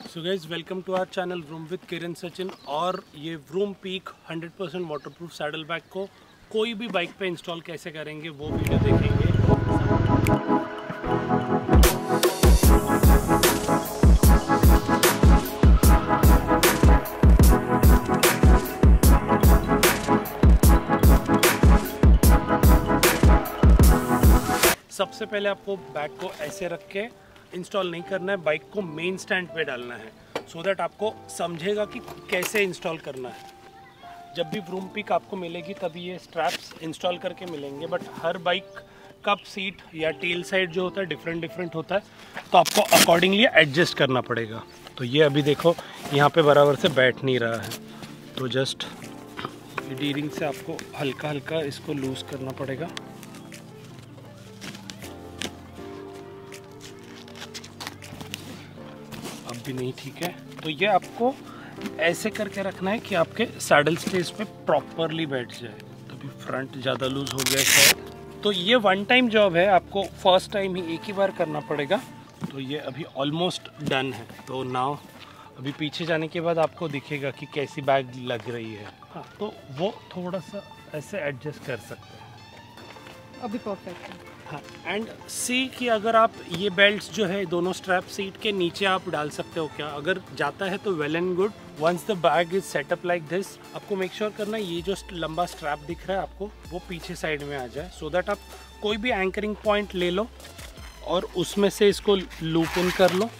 So guys welcome to our channel vroom with Kiran Sachin और ये vroom peak 100% percent water proof saddle bag को कोई भी bike पे इंस्टॉल कैसे करेंगे, वो वीडियो देखेंगे। सबसे पहले आपको बैग को ऐसे रख के इंस्टॉल नहीं करना है बाइक को मेन स्टैंड पे डालना है सो so दैट आपको समझेगा कि कैसे इंस्टॉल करना है। जब भी ब्रूम पिक आपको मिलेगी, तभी ये स्ट्रैप्स इंस्टॉल करके मिलेंगे बट हर बाइक कप सीट या टेल साइड जो होता है डिफरेंट डिफरेंट होता है तो आपको अकॉर्डिंगली एडजस्ट करना पड़ेगा। तो ये अभी देखो, यहाँ पे बराबर से बैठ नहीं रहा है तो जस्ट डीरिंग से आपको हल्का हल्का इसको लूज़ करना पड़ेगा। भी नहीं, ठीक है? तो ये आपको ऐसे करके रखना है कि आपके सैडल स्पेस पे प्रॉपरली बैठ जाए। तो अभी फ्रंट ज़्यादा लूज हो गया शायद। तो ये वन टाइम जॉब है, आपको फ़र्स्ट टाइम ही एक ही बार करना पड़ेगा। तो ये अभी ऑलमोस्ट डन है। तो नाव अभी पीछे जाने के बाद आपको दिखेगा कि कैसी बैग लग रही है। हाँ तो वो थोड़ा सा ऐसे एडजस्ट कर सकते हैं। अभी परफेक्ट है। हाँ एंड सी कि अगर आप ये बेल्ट जो है, दोनों स्ट्रैप सीट के नीचे आप डाल सकते हो क्या? अगर जाता है तो well and good once the bag is setup like this आपको मेक श्योर sure करना ये जो लंबा स्ट्रैप दिख रहा है आपको, वो पीछे साइड में आ जाए। सो so दैट आप कोई भी एंकरिंग पॉइंट ले लो और उसमें से इसको लूप इन कर लो।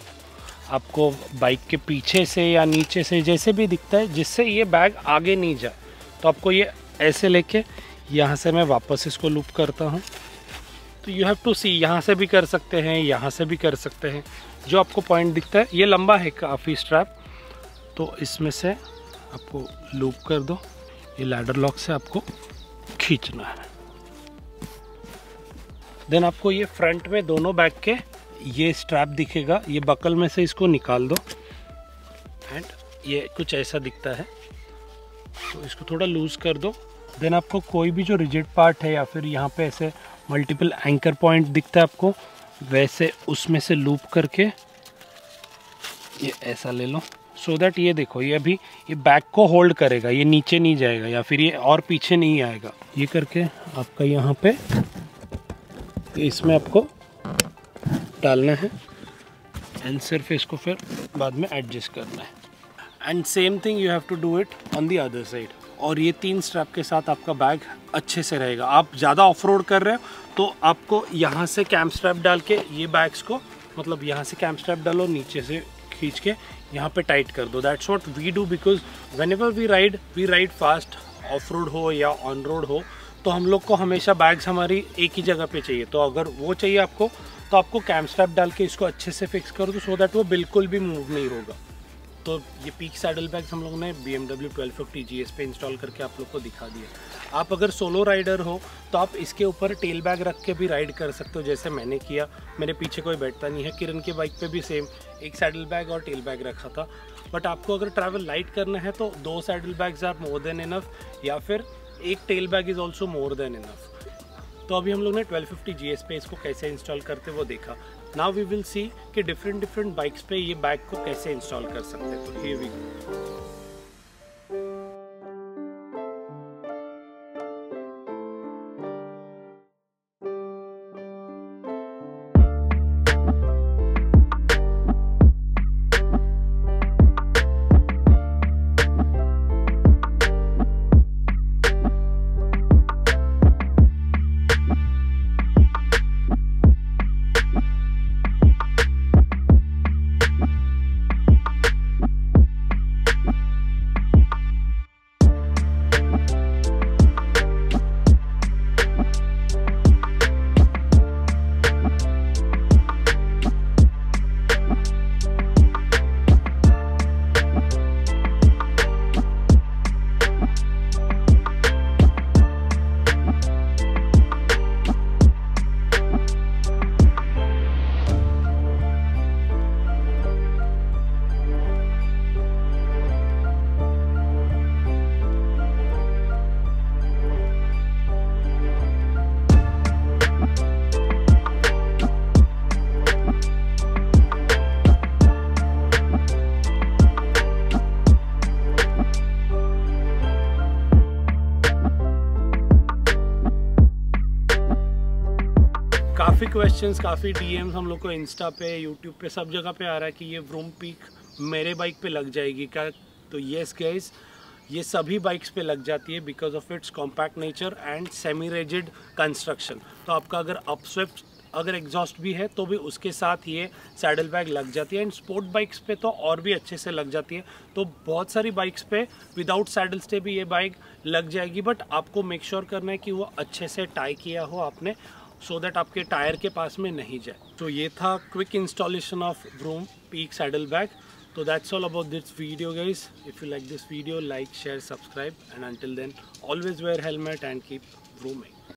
आपको बाइक के पीछे से या नीचे से जैसे भी दिखता है, जिससे ये बैग आगे नहीं जाए। तो आपको ये ऐसे लेके यहाँ से मैं वापस इसको लूप करता हूँ। तो यू हैव टू सी यहाँ से भी कर सकते हैं, यहाँ से भी कर सकते हैं। जो आपको पॉइंट दिखता है, ये लंबा है काफ़ी स्ट्रैप तो इसमें से आपको लूप कर दो। ये लैडर लॉक से आपको खींचना है। देन आपको ये फ्रंट में दोनों बैग के ये स्ट्रैप दिखेगा। ये बकल में से इसको निकाल दो। एंड ये कुछ ऐसा दिखता है। तो इसको थोड़ा लूज़ कर दो। देन आपको कोई भी जो रिजिड पार्ट है या फिर यहाँ पे ऐसे मल्टीपल एंकर पॉइंट दिखता है आपको, वैसे उसमें से लूप करके ये ऐसा ले लो। सो so दैट ये देखो, ये अभी ये बैक को होल्ड करेगा, ये नीचे नहीं जाएगा या फिर ये और पीछे नहीं आएगा। ये करके आपका यहाँ पे इसमें आपको डालना है एंड सिर्फ़ इसको फिर बाद में एडजस्ट करना है। And same thing you have to do it on the other side और ये तीन स्ट्रैप के साथ आपका बैग अच्छे से रहेगा। आप ज़्यादा ऑफ़ रोड कर रहे हो तो आपको यहाँ से कैम स्ट्रैप डाल के ये बैग्स को मतलब यहाँ से कैम स्ट्रैप डालो, नीचे से खींच के यहाँ पे टाइट कर दो। That's what we do because when ever we ride we ride fast off road हो या ऑन रोड हो तो हम लोग को हमेशा बैग्स हमारी एक ही जगह पे चाहिए। तो अगर वो चाहिए आपको तो आपको कैम स्ट्रैप डाल के इसको अच्छे से फिक्स कर दो सो दैट वो बिल्कुल भी मूव नहीं होगा। तो ये पीक सैडल बैग्स हम लोगों ने B M W twelve fifty G S पे इंस्टॉल करके आप लोग को दिखा दिया आप अगर सोलो राइडर हो तो आप इसके ऊपर टेल बैग रख के भी राइड कर सकते हो, जैसे मैंने किया। मेरे पीछे कोई बैठता नहीं है। किरण के बाइक पे भी सेम एक सैडल बैग और टेल बैग रखा था। बट आपको अगर ट्रैवल लाइट करना है तो दो saddle bags are more than enough या फिर एक tail bag is also more than enough तो अभी हम लोग ने 1250 जीएस पे इसको कैसे इंस्टॉल करते वो देखा। नाउ वी विल सी कि डिफरेंट डिफरेंट बाइक्स पे ये बैग को कैसे इंस्टॉल कर सकते हैं। तो ये वी काफ़ी क्वेश्चंस काफ़ी डीएम्स हम लोग को इंस्टा पे यूट्यूब पे, सब जगह पे आ रहा है कि ये व्रूम पीक मेरे बाइक पे लग जाएगी क्या? तो येस गाइस ये सभी बाइक्स पे लग जाती है because of its compact nature and semi rigid construction तो आपका अगर अपस्वेप्ट अगर एग्जॉस्ट भी है तो भी उसके साथ ये सैडल बैग लग जाती है एंड स्पोर्ट बाइक्स पे तो और भी अच्छे से लग जाती है। तो बहुत सारी बाइक्स पे विदाउट सैडल स्टे भी ये बाइक लग जाएगी बट आपको मेक श्योर sure करना है कि वो अच्छे से टाई किया हो आपने। सो so दैट आपके टायर के पास में नहीं जाए। तो ये था quick installation of vroom peak saddle bag तो that's all about this video guys if you like this video like share subscribe and until then always wear helmet and keep vrooming